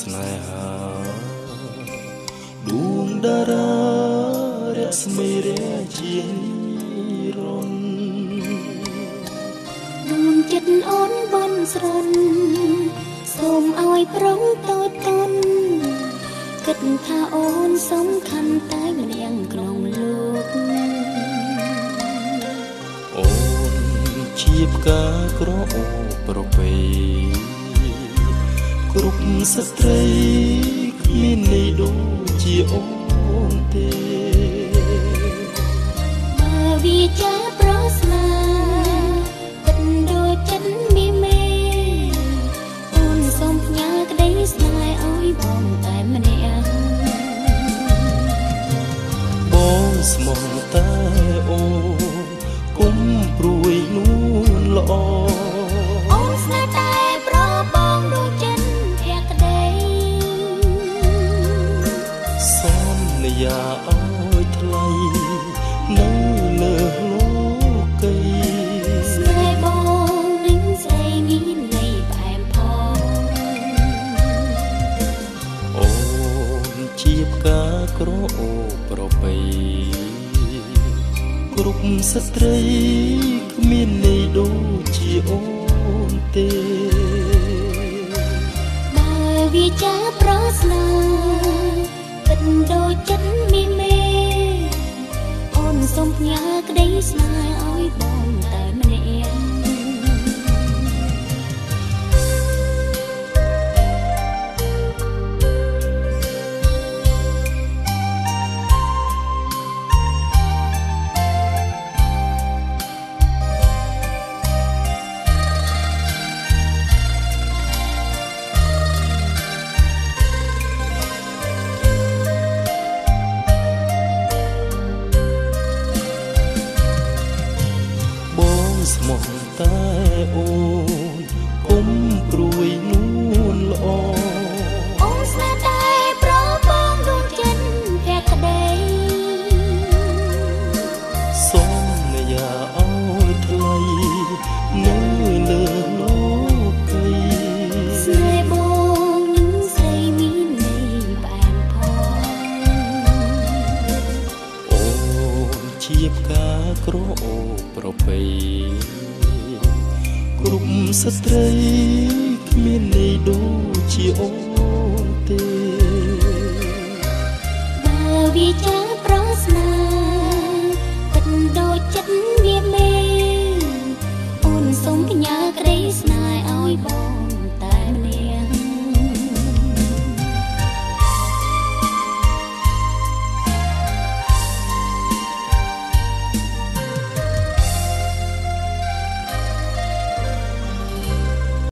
ស្នេហាដួងតារារស្មីរជារនដួងចិត្តអូនបនស្រន់សូមឲ្យប្រុងតូចតន់គិតថាអូនសំខាន់តែម្នាក់ក្នុងលោកអូនជាផ្កាក្រអូប្រពៃ គ្រប់ស្ត្រីគ្មានន័យដូចជាអូនទេ យ៉ាឲ្យថ្លៃនៅលើលោកីស្នេហ៍បងនឹងស្រីមានន័យផ្អែមផងអូនជាផ្កាក្រអូប្រពៃគ្រប់ស្ត្រីគ្មានន័យដូចជាអូនទេបើវាចាប្រស្នា ដូចចិត្តមីមេអូនសូមផ្ញើក្តីស្នេហ៍ឲ្យបង ស្មោះតែអូនគុំព្រួយនួនល្អអូនស្នេហ៍តែប្របងដួងចិត្តភក្តីសូមយ៉ាឲ្យថ្លៃនៅលើលោកីស្នេហ៍បងនឹងស្រីមានន័យបែបផងអូនជាផ្កា ក្រអូប្រពៃគ្រប់ស្ត្រីគ្មានន័យដូចជាអូនទេបើវាចាប្រស្នាទឹកដូចចិត្តវាមេអូនសូមផ្ញើក្តីស្នេហ៍ឲ្យបង